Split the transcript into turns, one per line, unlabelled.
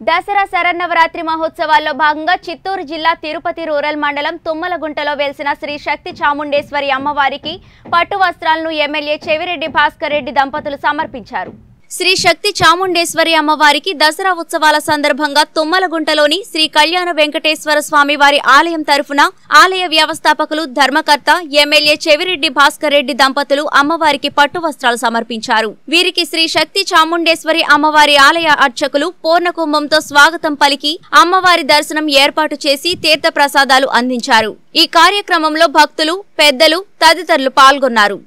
దసరా శరన్నవరాత్రి మహోత్సవాల్లో భాగంగా చిత్తూరు జిల్లా తిరుపతి రూరల్ మండలం తుమ్మలగుంటలో వెలిసిన శ్రీ శక్తి చాముండేశ్వరి అమ్మవారికి పట్టు వస్త్రాలను ఎమ్మెల్యే చెవిరెడ్డి భాస్కర్ రెడ్డి దంపతులు సమర్పించారు. శ్రీ శక్తి చాముండేశ్వరి అమ్మవారికి దసరా ఉత్సవాల సందర్భంగా తుమ్మలగుంటలోని శ్రీ కళ్యాణ వెంకటేశ్వర స్వామి వారి ఆలయం తరఫున ఆలయ వ్యవస్థాపకులు ధర్మకర్త ఎమ్మెల్యే చెవిరెడ్డి భాస్కర్ రెడ్డి దంపతులు అమ్మవారికి పట్టు వస్త్రాలు సమర్పించారు. వీరికి శ్రీ శక్తి చాముండేశ్వరి అమ్మవారి ఆలయ అర్చకులు పూర్ణకుంభంతో స్వాగతం పలికి అమ్మవారి దర్శనం ఏర్పాటు చేసి తీర్థ ప్రసాదాలు అందించారు. ఈ కార్యక్రమంలో భక్తులు పెద్దలు తదితరులు పాల్గొన్నారు.